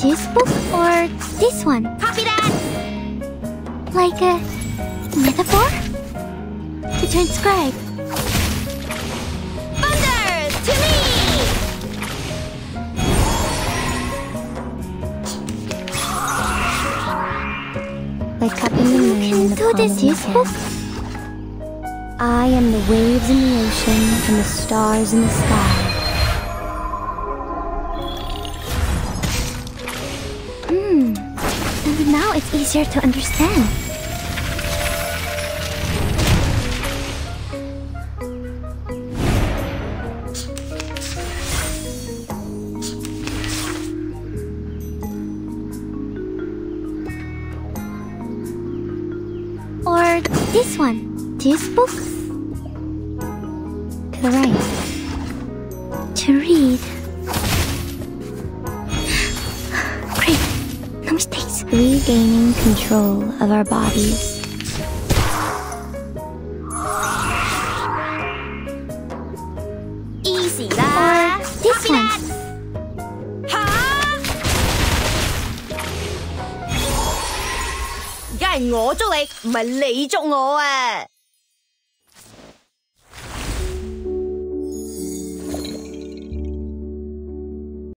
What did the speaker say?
This book or this one? Copy that。Like a metaphor? To transcribe. Thunder to me。Like moon in the do this your useful? I am the waves in the ocean and the stars in the sky. Now it's easier to understand. Or this one. This book? To the right. To read. Great. No mistakes Regaining control of our bodies. Easy 啦 Or this Copy one. that 吓！而家系我捉你，唔系你捉我啊！